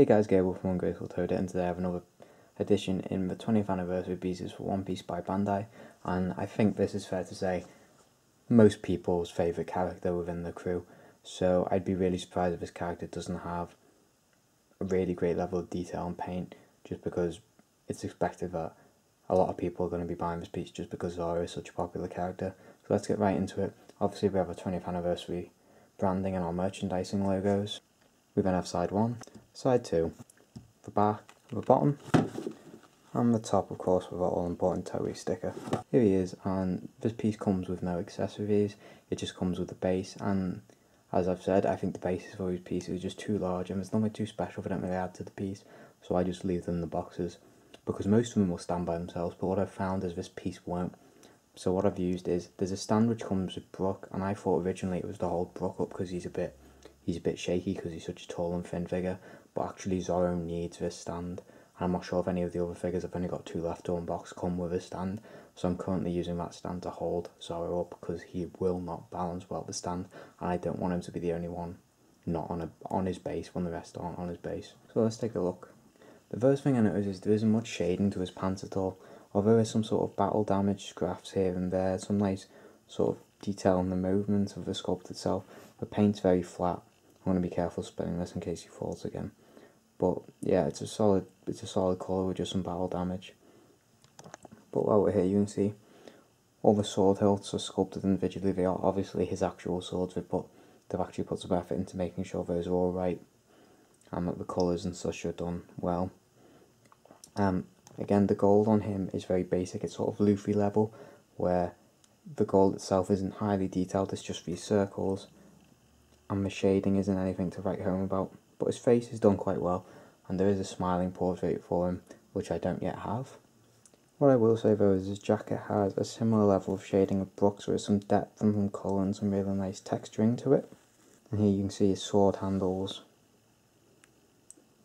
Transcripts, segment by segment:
Hey guys, Gable from Ungraceful Toad and today I have another edition in the 20th anniversary pieces for One Piece by Bandai and I think this is fair to say most people's favourite character within the crew so I'd be really surprised if this character doesn't have a really great level of detail and paint just because it's expected that a lot of people are going to be buying this piece just because Zoro is such a popular character. So let's get right into it. Obviously we have a 20th anniversary branding and our merchandising logos. We then have side 1, side 2, the back, the bottom, and the top of course with our all important Toei sticker. Here he is and this piece comes with no accessories, it just comes with the base and as I've said I think the bases for these pieces are just too large and there's nothing too special for them to really add to the piece so I just leave them in the boxes because most of them will stand by themselves but what I've found is this piece won't. So what I've used is there's a stand which comes with Brook and I thought originally it was to hold Brook up because he's a bit he's a bit shaky because he's such a tall and thin figure, but actually Zoro needs this stand. And I'm not sure if any of the other figures, I've only got two left to unbox, come with a stand. So I'm currently using that stand to hold Zoro up because he will not balance well the stand. And I don't want him to be the only one not on a on his base when the rest aren't on his base. So let's take a look. The first thing I notice is there isn't much shading to his pants at all. Although there's some sort of battle damage scraps here and there, some nice sort of detail in the movement of the sculpt itself. The paint's very flat I'm to be careful spinning this in case he falls again. But yeah, it's a solid it's a solid colour with just some battle damage. But while we're here you can see all the sword hilts are sculpted individually. They are obviously his actual swords, but they've actually put some effort into making sure those are all right and that the colours and such are done well. Um, again, the gold on him is very basic. It's sort of Luffy level, where the gold itself isn't highly detailed. It's just these circles and the shading isn't anything to write home about, but his face is done quite well, and there is a smiling portrait for him, which I don't yet have. What I will say though is his jacket has a similar level of shading of Brooks with some depth and some colour and some really nice texturing to it. And here you can see his sword handles,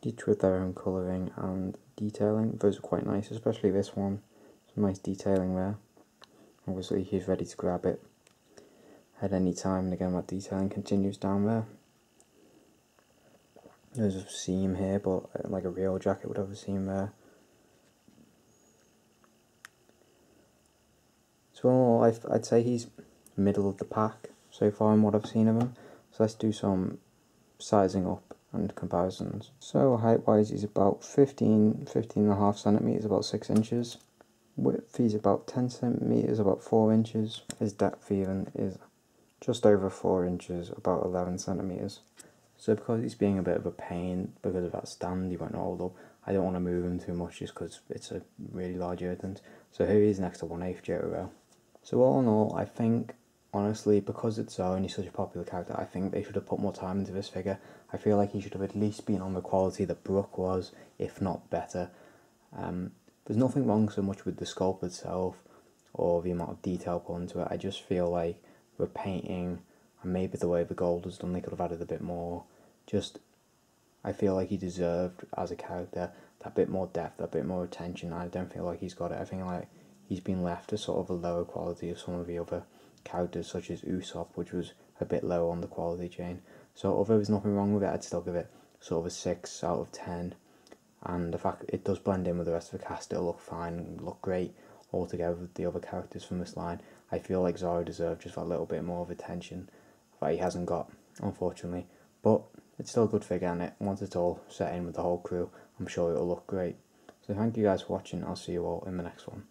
each with their own colouring and detailing. Those are quite nice, especially this one. Some nice detailing there. Obviously he's ready to grab it at any time and again that detailing continues down there. There's a seam here but uh, like a real jacket would have a seam there. So I'd say he's middle of the pack so far in what I've seen of him. So let's do some sizing up and comparisons. So height wise he's about 15 15 and a half centimeters about 6 inches. Width he's about 10 centimeters about 4 inches. His depth even is just over 4 inches, about 11 centimeters. So because he's being a bit of a pain because of that stand he went hold up, I don't want to move him too much just because it's a really large earthen. So here he is next to 1 8 Jotaro. So all in all, I think, honestly, because it's only such a popular character, I think they should have put more time into this figure. I feel like he should have at least been on the quality that Brook was, if not better. Um, there's nothing wrong so much with the sculpt itself or the amount of detail put into it. I just feel like with painting and maybe the way the gold was done, they could have added a bit more. Just, I feel like he deserved as a character that bit more depth, that bit more attention. I don't feel like he's got it. I think like he's been left to sort of a lower quality of some of the other characters, such as Usopp, which was a bit low on the quality chain. So although there's nothing wrong with it, I'd still give it sort of a six out of ten. And the fact it does blend in with the rest of the cast, it'll look fine, look great altogether with the other characters from this line. I feel like Zoro deserved just a little bit more of attention that he hasn't got, unfortunately. But it's still a good figure, and it once it's all set in with the whole crew, I'm sure it'll look great. So thank you guys for watching. I'll see you all in the next one.